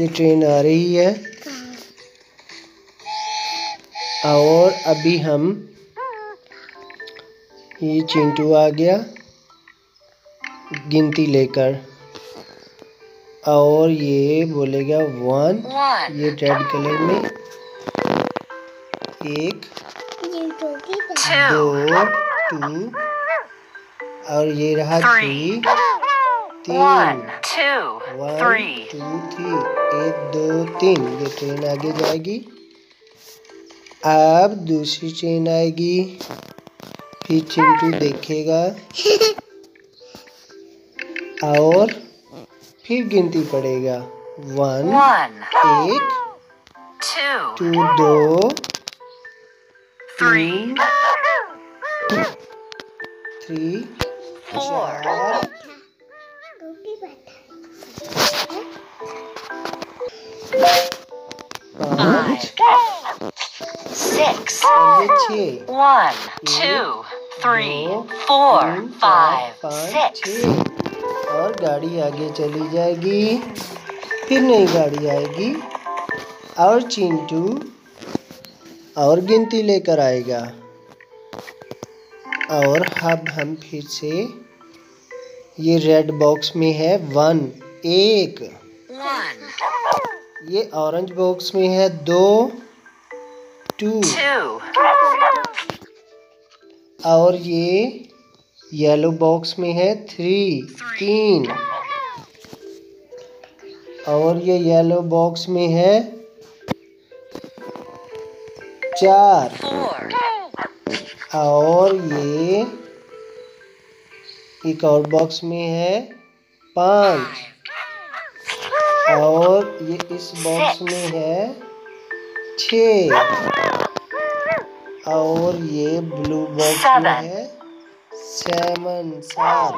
ये ट्रेन आ रही है। और अभी हम ये चिंटू आ गया गिनती लेकर। और ये बोलेगा वन ये रेड कलर में एक दो टू और ये रहा थ्री तीन। वन टू थ्री एक दो तीन। ये ट्रेन आगे जाएगी। अब दूसरी ट्रेन आएगी। फिर चिंटू देखेगा। और फिर गिनती पड़ेगा। वन एक टू दो तीन थ्री चार Six. One, two, three, four, five, six. और गाड़ी आगे चली जाएगी फिर नई गाड़ी आएगी और चिंटू और गिनती लेकर आएगा और अब हम फिर से ये रेड बॉक्स में है वन एक। ये ऑरेंज बॉक्स में है दो टू और ये येलो बॉक्स में है थ्री तीन। और ये येलो बॉक्स में है चार। और ये एक और बॉक्स में है पाँच। और ये इस बॉक्स में है छ और ये ब्लू बॉक्स में है सेवन सात।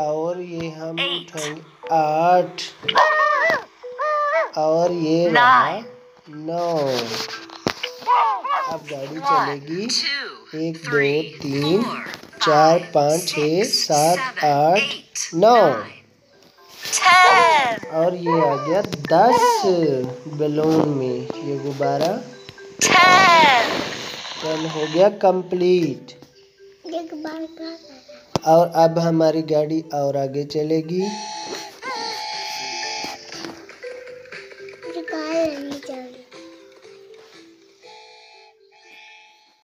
और ये हम. उठाएँगे आठ। और ये रहा नौ। अब गाड़ी चलेगी। एक दो तीन। चार पाँच छ सात आठ नौ। और ये आ गया दस बलून में ये गुब्बारा। चल हो गया कंप्लीट और अब हमारी गाड़ी और आगे चलेगी।